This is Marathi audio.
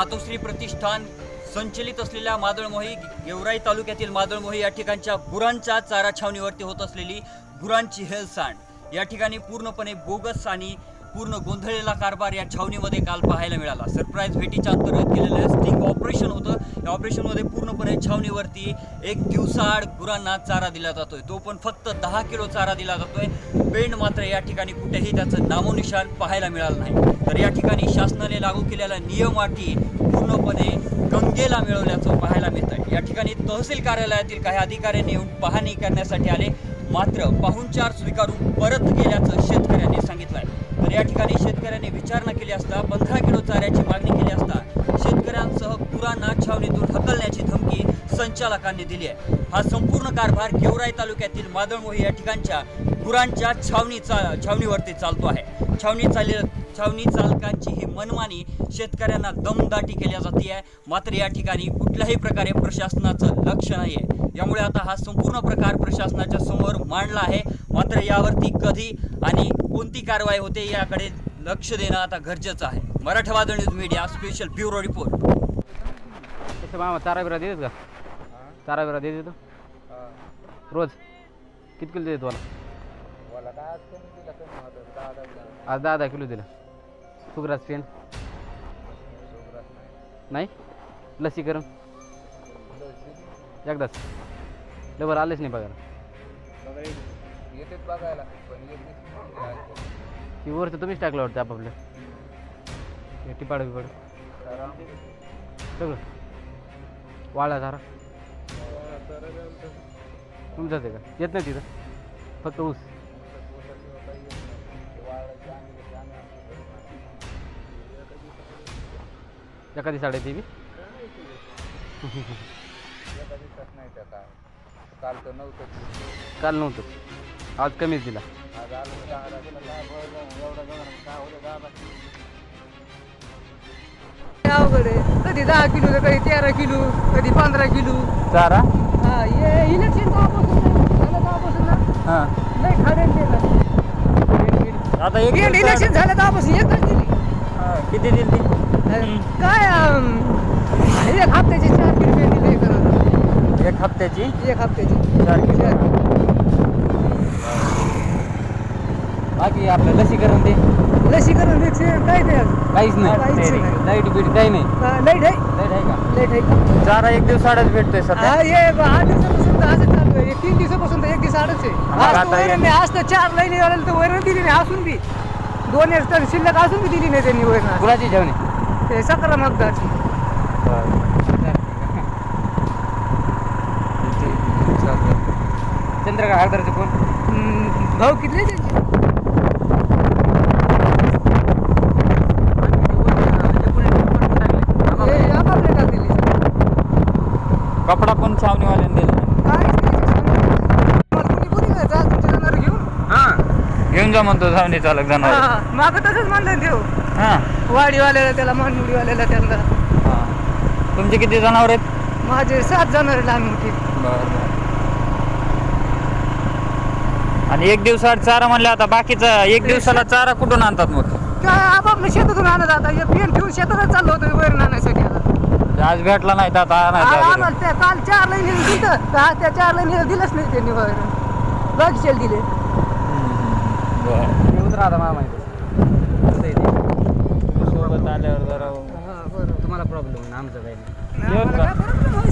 मातोश्री प्रतिष्ठान संचलित असलेल्या मादळमोही गेवराई तालुक्यातील मादळमोही या ठिकाणच्या गुरांच्या चारा छावणीवरती होत असलेली गुरांची हेळसांड. या ठिकाणी पूर्णपणे बोगस आणि पूर्ण गोंधळलेला कारभार या छावणीमध्ये काल पाहायला मिळाला. सरप्राईज भेटीच्या अंतर्गत केलेलं स्टिंग ऑपरेशन होतं. या ऑपरेशनमध्ये पूर्णपणे छावणीवरती एक दिवसाआड गुरांना चारा दिला जातोय. तो पण फक्त दहा किलो चारा दिला जातोय. पेंड मात्र या ठिकाणी कुठेही त्याचं नामोनिशान पाहायला मिळालं नाही. तर या ठिकाणी शासनाने लागू केलेल्या नियम अटी पूर्णपणे गंगेला मिळवल्याचं पाहायला मिळत आहे या ठिकाणी तहसील कार्यालयातील काही अधिकाऱ्यांनी येऊन पाहणी करण्यासाठी आले. मात्र पाहुणचार स्वीकारून परत गेल्याचं शेतकऱ्यांनी सांगितलं आहे तर या ठिकाणी शेतकऱ्यांनी विचारणा केली असता पंधरा किलो चाऱ्याची मागणी केली असता शेतकऱ्यांसह पुरांना छावणीतून हकलण्याची धमकी संचालकांनी दिली आहे. हा संपूर्ण कारभार गेवराई तालुक्यातील मादळमोही या ठिकाणच्या गुरांच्या छावणी चा छावणीवरती चालतो आहे. छावणी चालले छावणी चालकांची ही मनमानी शेतकऱ्यांना दमदाटी केल्या जाते आहे मात्र या ठिकाणी कुठल्याही प्रकारे प्रशासनाचं लक्ष नाही आहे यामुळे आता हा संपूर्ण प्रकार प्रशासनाच्या समोर मांडला आहे. मात्र यावरती कधी आणि कोणती कारवाई होते याकडे लक्ष देणं आता गरजेचं आहे. Marathwada news media special bureau report मामा चारा बिरा देतात का? चारा बिरा देते रोज? किती किलो देते तुम्हाला? आज दहा दहा किलो दिला. सुग्रास पेन. नाही? लसीकरण. एकदाच. डबल आलेच नाही बघायला. ती वरचं तुम्हीच टाकलं वाटतं आपापल्या. हे टिपाड बिपाड सगळं. वाळा चारा. तुमचाच आहे का? येत नाही तिथं. फक्त ऊस. एखादी साडे ती बी? नाही त्या काय काल तर नव्हतं. काल नव्हतं आज कमीच दिला. आज आलं दहा लागलं काय बरं एवढा जण काय होतं दहा अवघड आहे. कधी दहा किलो तर कधी तेरा किलो कधी पंधरा किलो. चारा? हा हे इलेक्शन झालं तेव्हापासून ना? हां. खाड्यात गेलं आता इलेक्शन झालं तेव्हापासून. एकच दिली किती दिली? काय एक हप्त्याची चार किलो दिली एका- हप्त्याची? एक हप्त्याची. चार किलो. बाकी आपलं लसीकरण ते? लसीकरण काय ते? काहीच नाही. लाइट बीट काही नाही. हा, लाइट आहे? लाइट आहे का? लाइट आहे. का चारा एक दिवसाआडच भेटतोय हा हे आठ दिवसापासून तर असंच चालू आहे. हे तीन दिवसापासून तर एक दिवस आडच आहे. आज आज तर चार लाईनी आलेलं तर वैरण दिली नाही असून बी. दोन एक तर शिल्लक असून बी दिली नाही त्यांनी वैरण कुणाची जेवणी ते सकरा मतदारची चंद्रकांत हरदरचे कोण? हम्म, भाऊ किती त्यांची? हे आपापले कपडा पण छावणीवाल्याने दिला काय मला कुणी कुणी नाही जा तुमच्या जनावर घेऊन हां घेऊन जा म्हणतो छावणी चालक जाणार मागं तसंच म्हणलं देऊ हां. वाडीवाल्याला त्याला मानमुडीवाल्याला त्यांना. हां. तुमचे किती जनावर आहेत? माझे सात जनावर लहान मोठी बरं आणि एक दिवसाआड चारा म्हणले आता बाकीचा एक दिवसाला चारा कुठून आणतात मग? आपापलं शेतातून आणत आता. हे पेन ठेवून शेतातच चाललो होतो वैरण आणायसाठी आता. आज भेटला नाही तर आता आणायचा त्या काल चार लाईनी दिलं. तर आज त्या चार लाईनी दिलंच नाही त्यांनी वैरण बाकीचे दिले. येऊन राहता मामा सोबत आल्यावर जरा हा बरोबर तुम्हाला प्रॉब्लेम आमचं काही नाही.